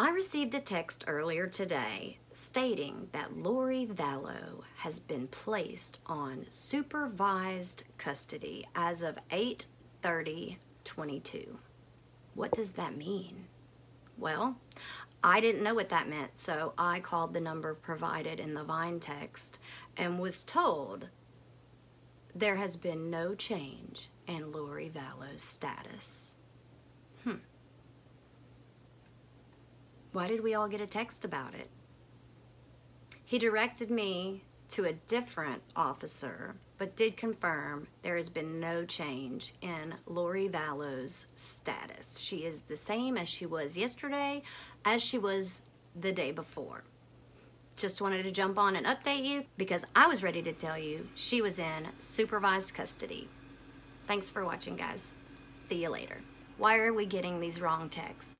I received a text earlier today stating that Lori Vallow has been placed on supervised custody as of 8:30:22. What does that mean? Well, I didn't know what that meant, so I called the number provided in the Vine text and was told there has been no change in Lori Vallow's status. Hmm. Why did we all get a text about it? He directed me to a different officer, but did confirm there has been no change in Lori Vallow's status. She is the same as she was yesterday, as she was the day before. Just wanted to jump on and update you because I was ready to tell you she was in supervised custody. Thanks for watching, guys. See you later. Why are we getting these wrong texts?